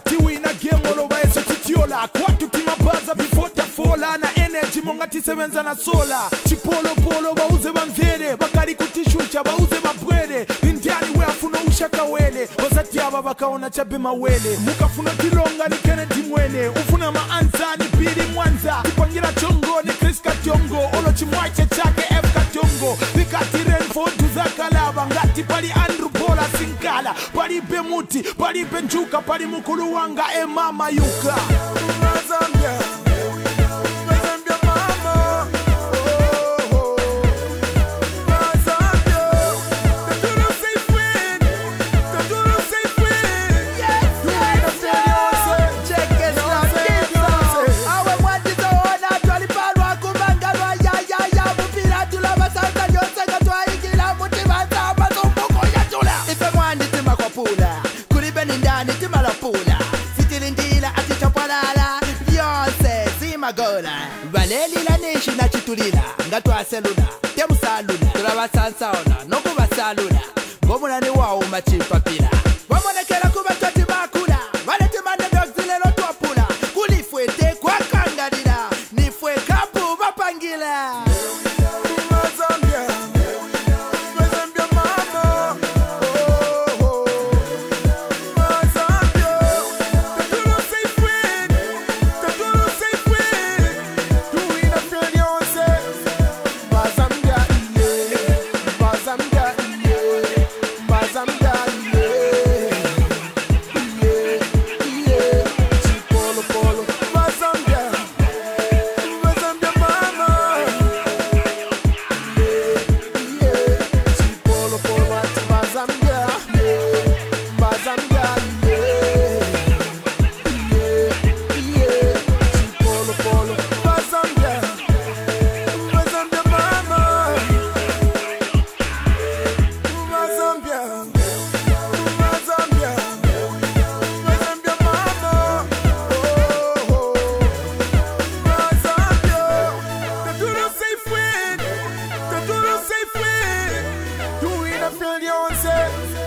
tiwina game oloba eso titiola kwatukimabaza before tafola na energy monga tisebenza na sola chipolopolo bauze bamvyele bakali kutishucha bauze babwele indiani we afuna ushakawele bazati aba bakaona chabe mawele mukafuna tilonga ni kennedi mwene ufuna maanza ni bili mwanza ipangira chongo ni kris katyongo olochimwache chake f katyongo vikati renfo duza kalaba ngati pali andro mukala palibe muti palibe njuka pali mukulu wanga emama yuka valeli la nexi na xitulila nga twa selula temusalula tula va sansaona no ku va salula ngomulani wa huma feel yourself.